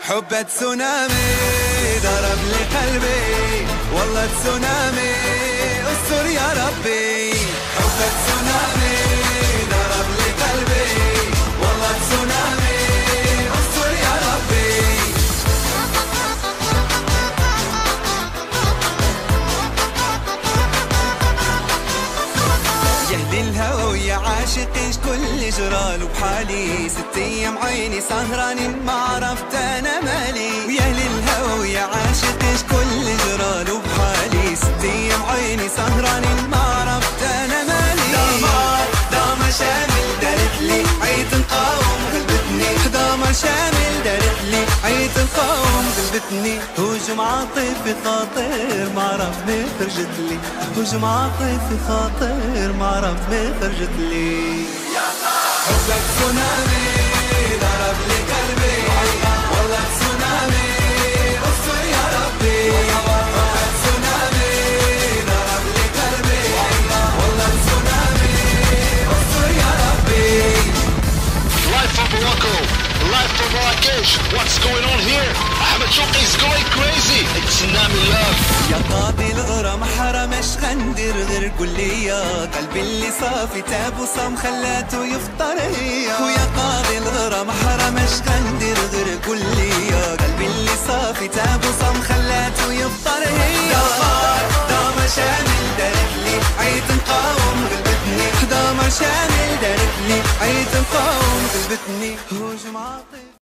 حب تسونامي ضرب لي قلبي والله تسونامي الهوى ويا عاشقين كل جرال وبحالي ست أيام عيني سهرانين ما عرفت أنا مالي. ويا أهل الهوى ويا عاشقين كل دمار شامل دارت لي. عيد نقاوم غلبتني هجوم عاطفي خاطر ما ما خرجت لي. هجوم عاطفي خاطر ما ما خرجت لي. حبك from Marrakesh. What's going on here? Ahmed is going crazy. It's Nami Love. يا قاضي الغرام حرمش غندير غير قول لي يا قلبي اللي صافي تاب وصام خلاته يفطر هي ويا قاضي الغرام حرمش غندير غير قول لي يا قلبي اللي صافي تاب وصام خلاته يفطر هي دمار شامل دارت لي عيد نقاوم غلبتني دمار شامل غلبتني هجوم عاطفي